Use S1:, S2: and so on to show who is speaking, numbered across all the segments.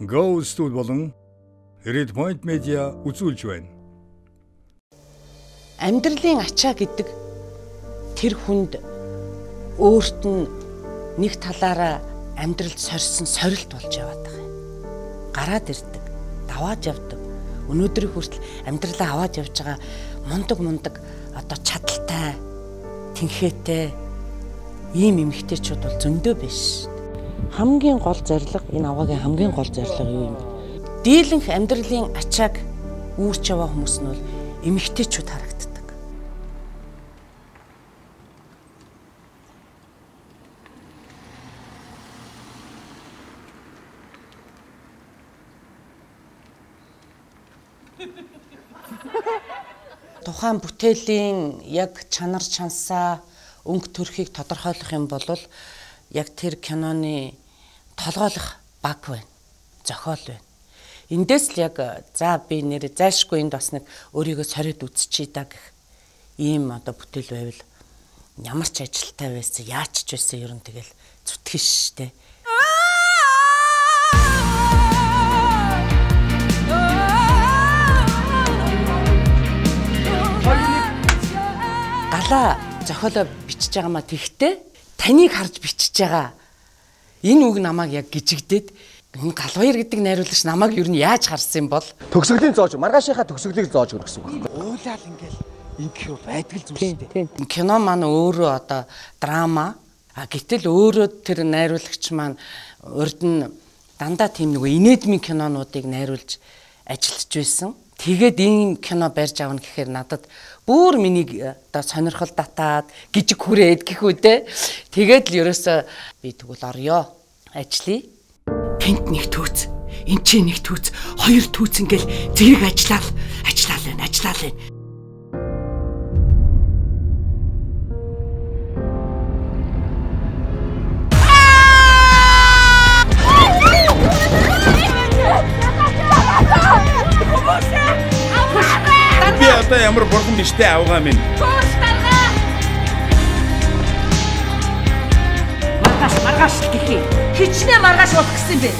S1: Go Studio болон Red Point Media үзүүлж байна.
S2: Амьдралын ачаа гэдэг тэр хүнд өөрт нь нэг талаараа амьдралд сорьсон сорилт болж яваад байгаа юм. Гараад ирдэг, давааж явдаг. Өнөөдрийн хүртэл амьдралаа аваад явж байгаа мундаг мундаг одоо чадaltaй, тэнхээтэй ийм эмэгтэйчүүд бол зөндөө биш. Хамгийн гол зорилго энэ аваагийн хамгийн гол зорилго юу юм бэ? Дийлэнх амьдралын ачааг үүрч яваа хүмүүс нь бол эмэгтэйчүүд харагддаг. Тухайн бүтээлийн яг чанар чансаа өнгө төрхийг тодорхойлох юм бол яг тэр киноны толгойлох баг байна. Зохиол байна. Эндээс л яг за би нэр зайшгүй энд бас нэг өөрийгөө сориод үзчихье да гэх ийм одоо бүтээл байвал ямар ч ажилтай байсан яач ч байсан ер нь тэгэл зүтгэн штэ. Галаа зохиолоо бичиж байгаа маа тэгтээ таныг харж бичиж байгаа. Энэ үг намайг яг гжигдээд энэ галваяр гэдэг найруулагч намайг юу нь яаж харсан юм бол
S3: Төгсгөлийн зоож маргаашийнхаа төгсгөлийг зоож өгнө гэсэн үг байхгүй.
S2: уулаал ингээл ингэх бол байдаг зүйл шүү дээ. Кино маань өөрөө одоо драма а гэтэл өөрөө тэр найруулагч маань урд нь дандаа тийм нэг инээдмийн кинонуудыг найруулж ажиллаж байсан. Тэгээд энэ кино барьж авна гэхээр надад бүр миний оо сонирхол татаад гжиг хүрээд гэх үдэ. Тэгээд л ерөөсөө би тэгвэл орё. Ажлыг тент нэг түүц, эн чинь нэг түүц, хоёр түүц ингээл зэрэг ажиллаал, ажиллаал ажиллаал
S4: одоо ямар бурхан биштэй авгаа минь.
S5: Маргааш маргааш гэхий. Хичнээн маргааш болох гэсэн юм бэ.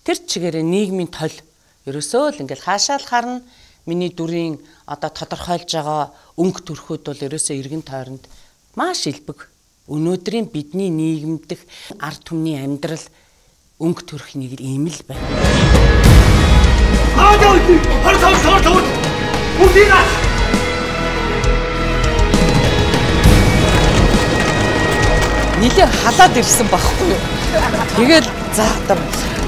S2: Тэр чигээрээ нийгмийн тол ерөөсөө л ингээл хаашаал харна миний дүрийн одоо тодорхойлж байгаа өнгө төрхүүд бол ерөөсөө эргэн тойронд маш илбэг. Өнөөдрийн бидний нийгэм дэх ард түмний амьдрал өнгө төрх нэг ийм л байна. Нилээ халаад ирсэн байхгүй юу. Тэгэл за одоо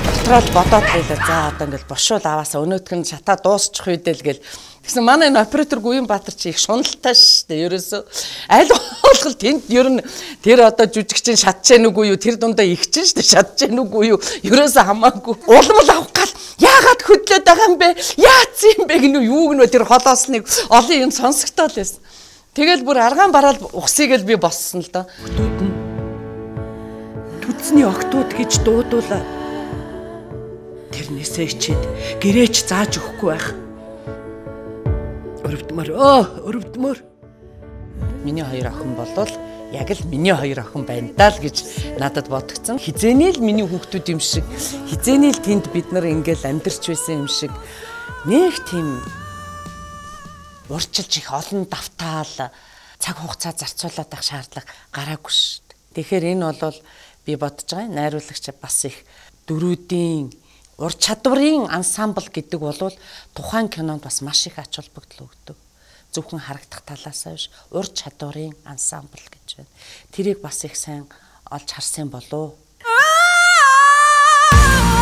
S2: дотроо бодоод байлаа. За одоо ингээл бошуул аваасаа өнөөдг нь шатаа дуусчих үедэл гэл Тэгсэн манай энэ оператор Гүйн Баатар чи их шуналтай шүү дээ. Ерөөсөө аль болох тэнд ер нь тэр одоо жүжигчин шатж гэнэ үгүй юу? Тэр дундаа ихчин шүү дээ. Шатж гэнэ үгүй юу? Ерөөсөө хамаагүй. Улмал авах гал яагаад хөдлөөд байгаа юм бэ? Яац юм бэ гэнэ юу гэнэ тэр холоос нэг олон юм сонсогдоод байсан. Тэгэл бүр аргаан бараал ухсыг л би боссон л доо. Түдсний октод гэж дуудуулаа. Тэрнээсээ ичээд гэрээч зааж өгөхгүй байх. Өрөвдмөр өө өрөвдмөр. Миний хоёр охин болвол яг л миний хоёр охин байна даа л гэж надад бодгцэн. Хизээний л миний хүүхдүүд юм шиг, хизээний л тэнд бид нар ингээл амьдарч байсан юм шиг нэг тийм урчилж их олон давтаал цаг хугацаа зарцуулаад авах шаардлага гараагүй шүү дээ. Тэгэхээр энэ бол би бодож байгаа найруулагч бас их дөрүүдийн ур чадварын ансамбл гэдэг бол тухайн кинонд бас маш их ач холбогдол өгдөг. Зөвхөн харагдах талаасаа биш ур чадварын ансамбл явж байна. Тэрийг бас их сайн олж харсан болов. Аа